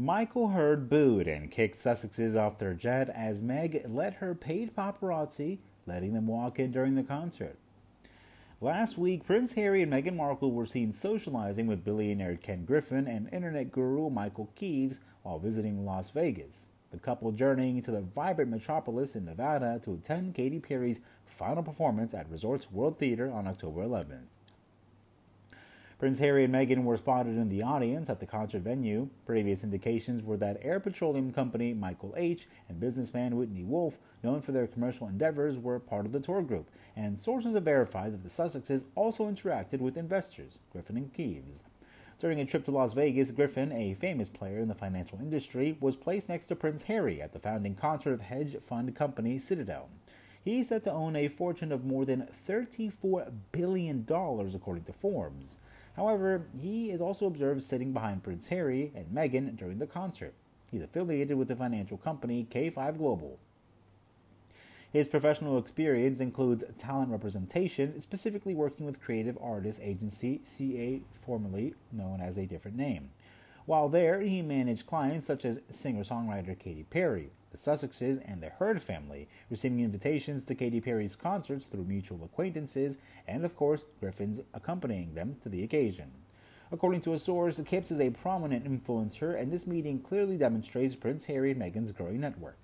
Michael Herd booed and kicked Sussexes off their jet as Meg let her paid paparazzi, letting them walk in during the concert. Last week, Prince Harry and Meghan Markle were seen socializing with billionaire Ken Griffin and internet guru Michael Kives while visiting Las Vegas. The couple journeying to the vibrant metropolis in Nevada to attend Katy Perry's final performance at Resorts World Theater on October 11th. Prince Harry and Meghan were spotted in the audience at the concert venue. Previous indications were that Air Petroleum Company Michael H. and businessman Whitney Wolfe, known for their commercial endeavors, were part of the tour group, and sources have verified that the Sussexes also interacted with investors, Griffin and Kives. During a trip to Las Vegas, Griffin, a famous player in the financial industry, was placed next to Prince Harry at the founding concert of hedge fund company Citadel. He's said to own a fortune of more than $34 billion, according to Forbes. However, he is also observed sitting behind Prince Harry and Meghan during the concert. He's affiliated with the financial company K5 Global. His professional experience includes talent representation, specifically working with creative artist agency CA, formerly known as a different name. While there, he managed clients such as singer songwriter Katy Perry, the Sussexes, and the Herd family, receiving invitations to Katy Perry's concerts through mutual acquaintances, and of course, Griffin's accompanying them to the occasion. According to a source, Kipps is a prominent influencer, and this meeting clearly demonstrates Prince Harry and Meghan's growing network.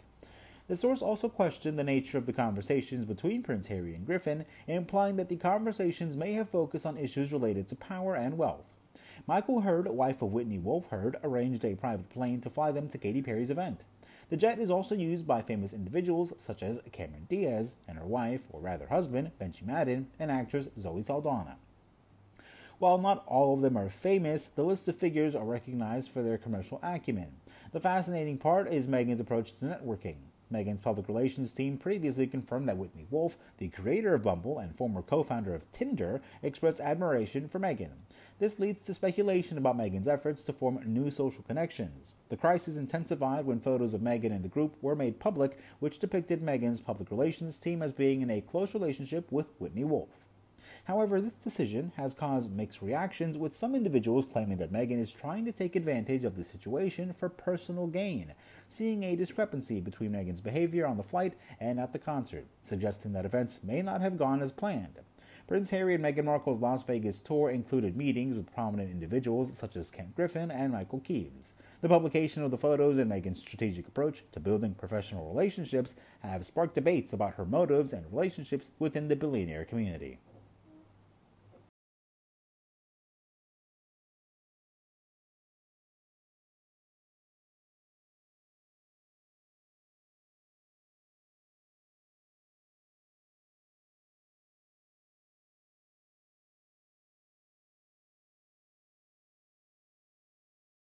The source also questioned the nature of the conversations between Prince Harry and Griffin, implying that the conversations may have focused on issues related to power and wealth. Michael Herd, wife of Whitney Wolfe Herd, arranged a private plane to fly them to Katy Perry's event. The jet is also used by famous individuals such as Cameron Diaz and her wife, or rather husband, Benji Madden, and actress Zoe Saldana. While not all of them are famous, the list of figures are recognized for their commercial acumen. The fascinating part is Meghan's approach to networking. Meghan's public relations team previously confirmed that Whitney Wolfe, the creator of Bumble and former co founder of Tinder, expressed admiration for Megan. This leads to speculation about Megan's efforts to form new social connections. The crisis intensified when photos of Megan and the group were made public, which depicted Megan's public relations team as being in a close relationship with Whitney Wolfe. However, this decision has caused mixed reactions, with some individuals claiming that Meghan is trying to take advantage of the situation for personal gain, seeing a discrepancy between Meghan's behavior on the flight and at the concert, suggesting that events may not have gone as planned. Prince Harry and Meghan Markle's Las Vegas tour included meetings with prominent individuals such as Ken Griffin and Michael Kives. The publication of the photos and Meghan's strategic approach to building professional relationships have sparked debates about her motives and relationships within the billionaire community.